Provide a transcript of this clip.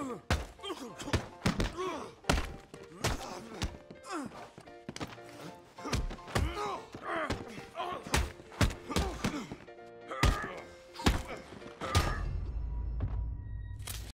Uh, uh, uh, uh.